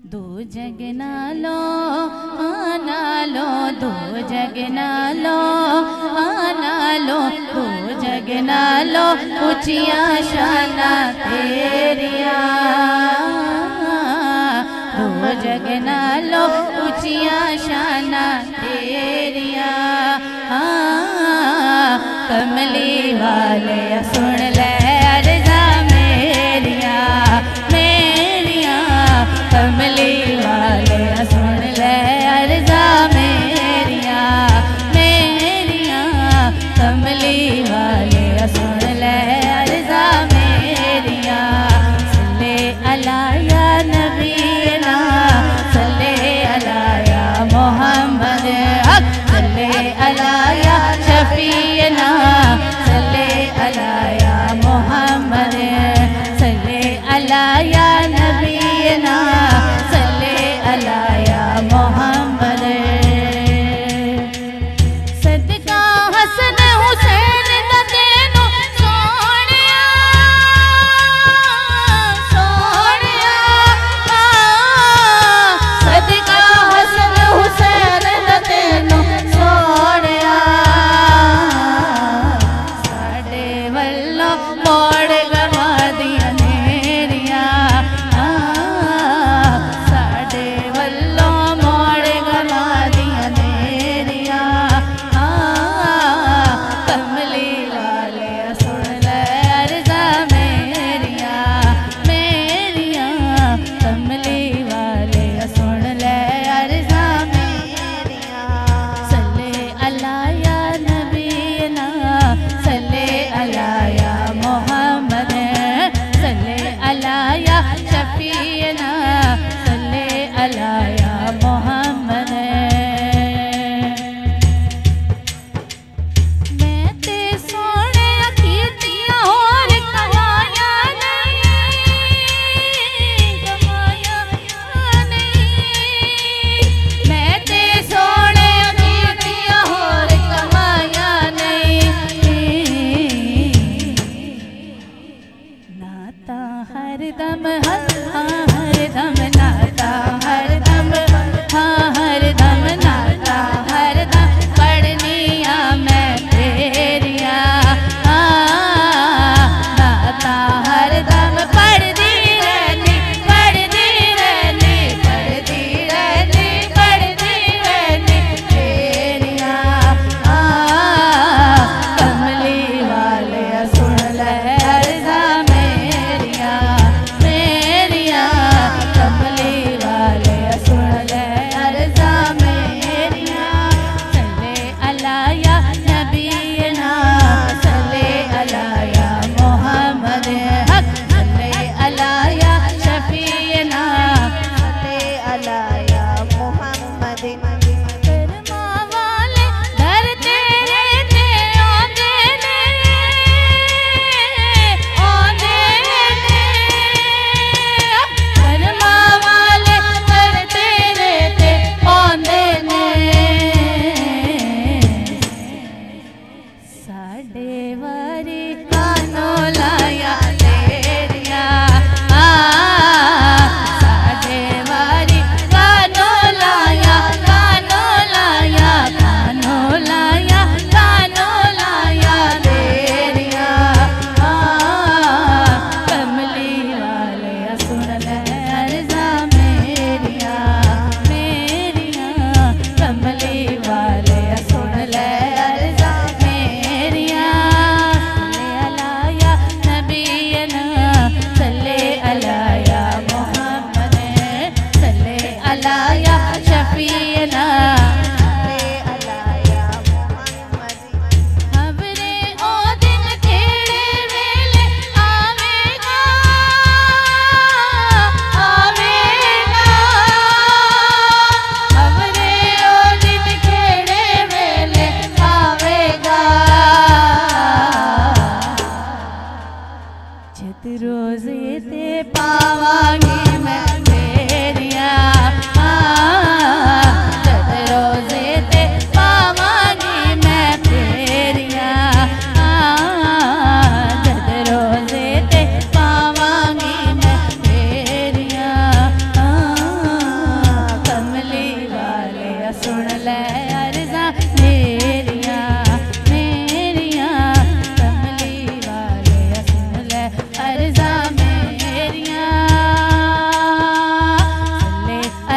दो जगना लो आना लो, दो जगना लो आना लो, दो जगना लो ऊंचिया शाना तेरिया। दो जगना लो ऊंचिया शाना तेरिया। हाँ कमली वाले सुन ले।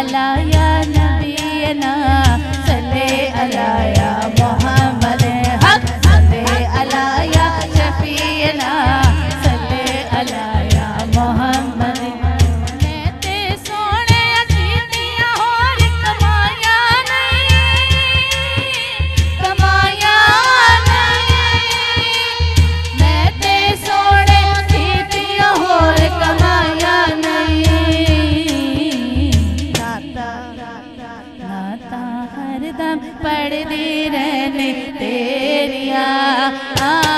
ala ya nabiyana salli ala ya muhammad हरदम पढ़ते रहने तेरिया आ